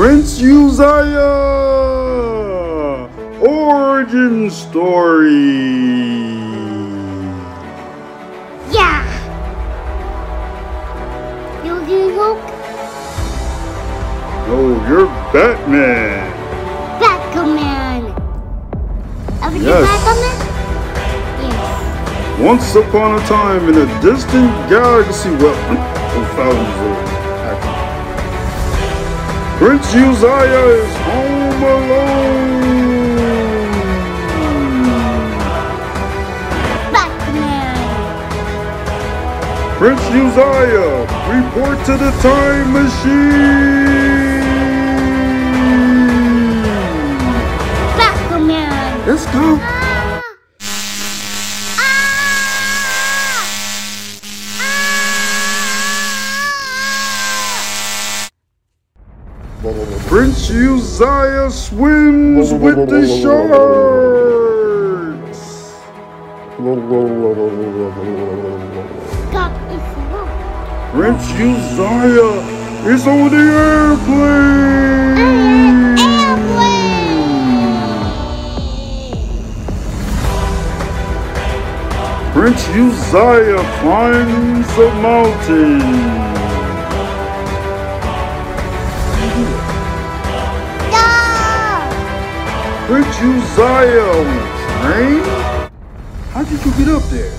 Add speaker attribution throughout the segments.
Speaker 1: Prince Uzziah Origin Story.
Speaker 2: Yeah. You do look
Speaker 1: Oh, you're Batman.
Speaker 2: Batman. Are
Speaker 1: Yes.
Speaker 2: Batman? Yes.
Speaker 1: Once upon a time in a distant galaxy, well, thousands of actually. Prince Uzziah is home alone.
Speaker 2: Batman.
Speaker 1: Prince Uzziah, report to the time machine.
Speaker 2: Batman.
Speaker 1: Let's go. Prince Uzziah swims with the sharks.
Speaker 2: Wrong.
Speaker 1: Prince Uzziah is on the airplane. Prince Uzziah climbs a mountain.
Speaker 2: Yeah.
Speaker 1: Prince Uzziah on a train? How did you get up there?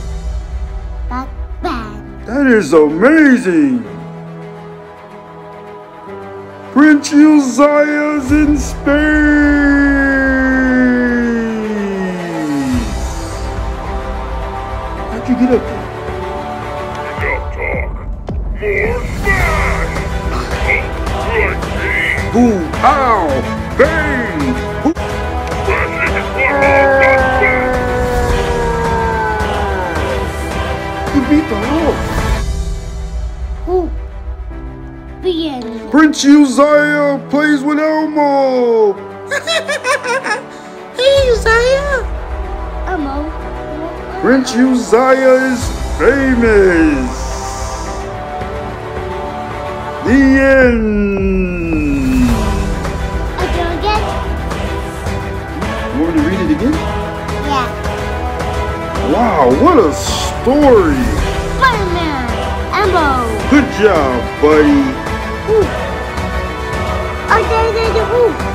Speaker 2: Batman.
Speaker 1: That is amazing! Prince Uzziah's in space! How'd you get up there?
Speaker 3: Enough talk. More smash!
Speaker 1: Boom, ow, beat the Hulk!
Speaker 2: Who? Bien.
Speaker 1: Prince Uzziah plays with Elmo!
Speaker 4: Hey, Uzziah!
Speaker 2: Elmo.
Speaker 1: Prince Uzziah is famous! The end!
Speaker 2: Again, again?
Speaker 1: You want me to read it again?
Speaker 2: Yeah.
Speaker 1: Wow, what a story!
Speaker 2: Spider-Man.
Speaker 1: Good job, buddy!
Speaker 2: Who? There, there, the who?